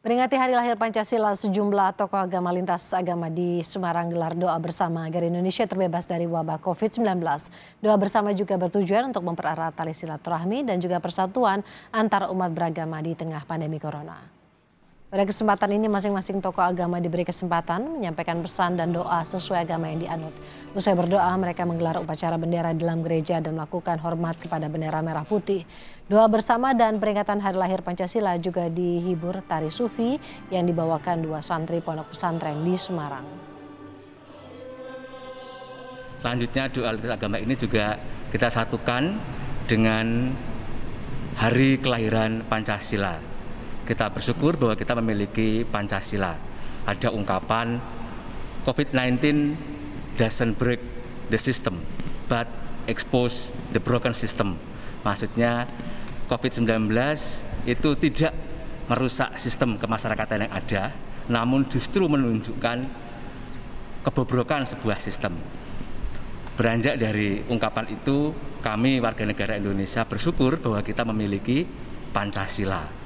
Peringati Hari Lahir Pancasila, sejumlah tokoh agama lintas agama di Semarang gelar doa bersama agar Indonesia terbebas dari wabah COVID-19. Doa bersama juga bertujuan untuk mempererat tali silaturahmi dan juga persatuan antar umat beragama di tengah pandemi corona. Pada kesempatan ini masing-masing tokoh agama diberi kesempatan menyampaikan pesan dan doa sesuai agama yang dianut. Usai berdoa, mereka menggelar upacara bendera dalam gereja dan melakukan hormat kepada bendera merah putih. Doa bersama dan peringatan hari lahir Pancasila juga dihibur tari sufi yang dibawakan dua santri pondok pesantren di Semarang. Selanjutnya doa lintas agama ini juga kita satukan dengan hari kelahiran Pancasila kita bersyukur bahwa kita memiliki Pancasila. Ada ungkapan COVID-19 doesn't break the system, but expose the broken system. Maksudnya COVID-19 itu tidak merusak sistem kemasyarakatan yang ada, namun justru menunjukkan kebobrokan sebuah sistem. Beranjak dari ungkapan itu, kami warga negara Indonesia bersyukur bahwa kita memiliki Pancasila.